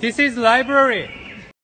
This is library.